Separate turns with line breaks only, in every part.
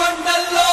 கொண்டல்லோ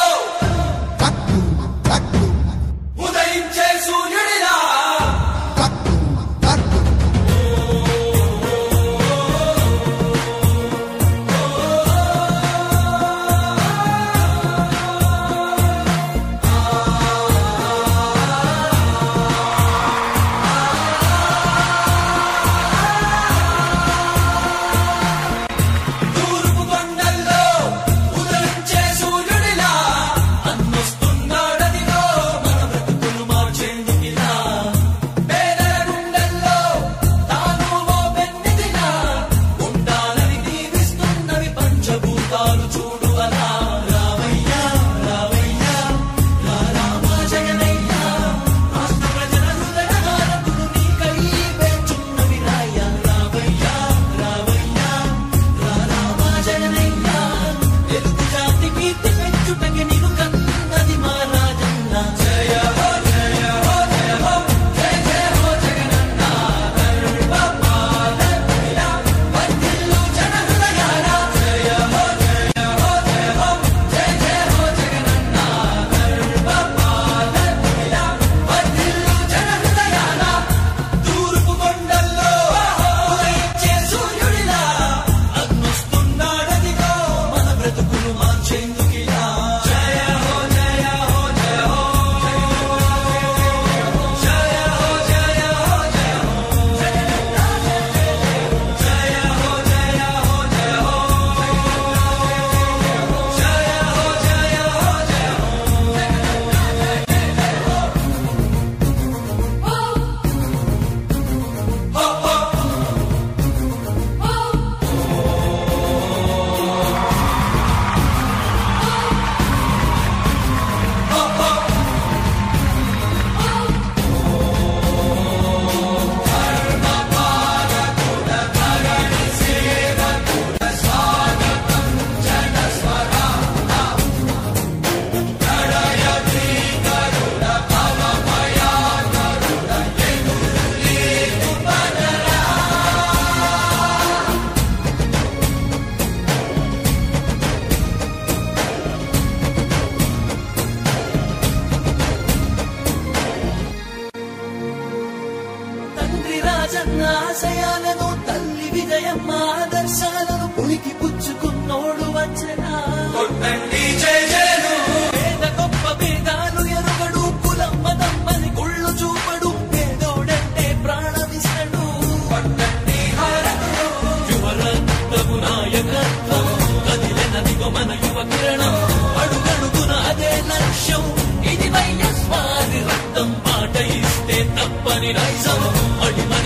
రాజన్న ఆశయాలను తల్లి విజయమ్మ ఆదర్శాలను పులికి పుచ్చుకున్నోడు వచ్చనా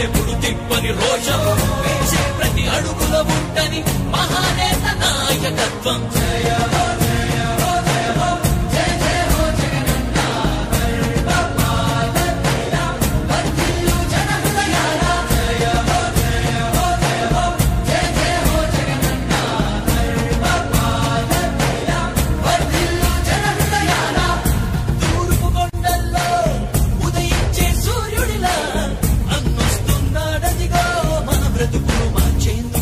ఎప్పుడు తిప్పని రోషం ప్రతి అడుగులో ఉంటని మహానేత నాయకత్వం. watching.